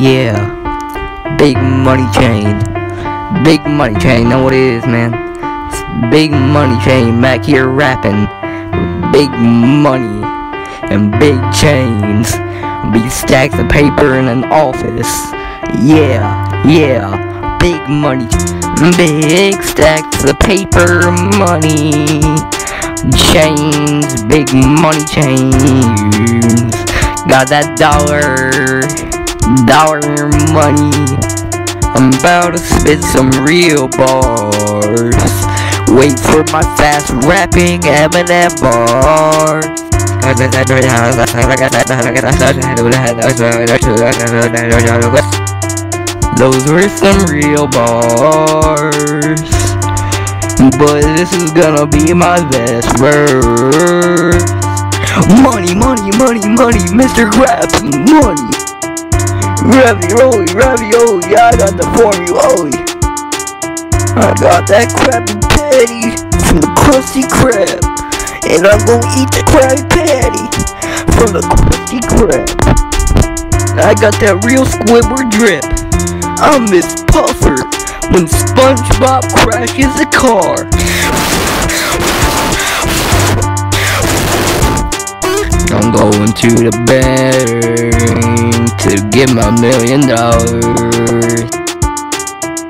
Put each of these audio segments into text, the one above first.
Yeah. Big money chain. Big money chain. Know what it is, man? It's big money chain back here rapping. Big money and big chains. Big stacks of paper in an office. Yeah, yeah. Big money. Big stacks of paper money. Chains. Big money chains. Got that dollar. Dollar money. I'm about to spit some real bars. Wait for my fast rapping Eminem bars. Those were some real bars. But this is gonna be my best verse. Money, money, money, money, Mr. Grab money. Ravioli, ravioli, I got the formula. I got that Krabby Patty from the Krusty Krab. And I'm gonna eat the Krabby Patty from the Krusty Krab. I got that real Squidward drip. I'm Miss Puffer when SpongeBob crashes a car. I'm going to the bank to get my million dollars.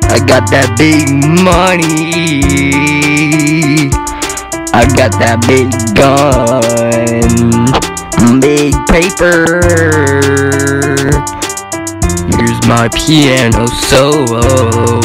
I got that big money. I got that big gun. Big paper. Here's my piano solo.